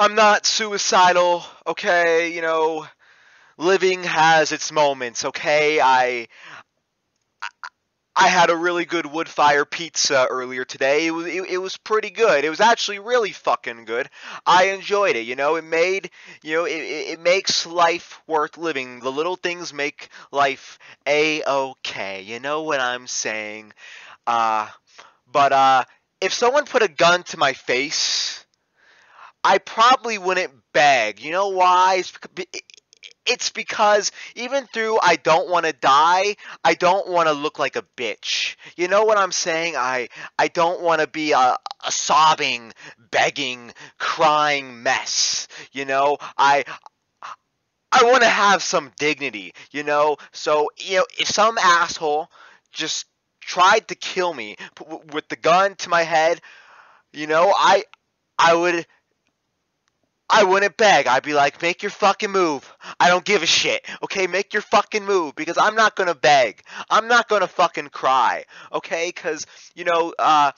I'm not suicidal, okay? You know, living has its moments, okay? I I had a really good wood fire pizza earlier today. It was it, it, was pretty good. It was actually really fucking good. I enjoyed it. You know, it made you know it, it makes life worth living. The little things make life a okay. You know what I'm saying? Uh, but uh, if someone put a gun to my face, I probably wouldn't beg. You know why? It's because even through I don't want to die, I don't want to look like a bitch. You know what I'm saying? I I don't want to be a, a sobbing, begging, crying mess. You know, I I want to have some dignity, you know? So, you know, if some asshole just tried to kill me with the gun to my head, you know, I I would I wouldn't beg. I'd be like, make your fucking move. I don't give a shit. Okay, make your fucking move because I'm not gonna beg. I'm not gonna fucking cry. Okay, because you know, uh,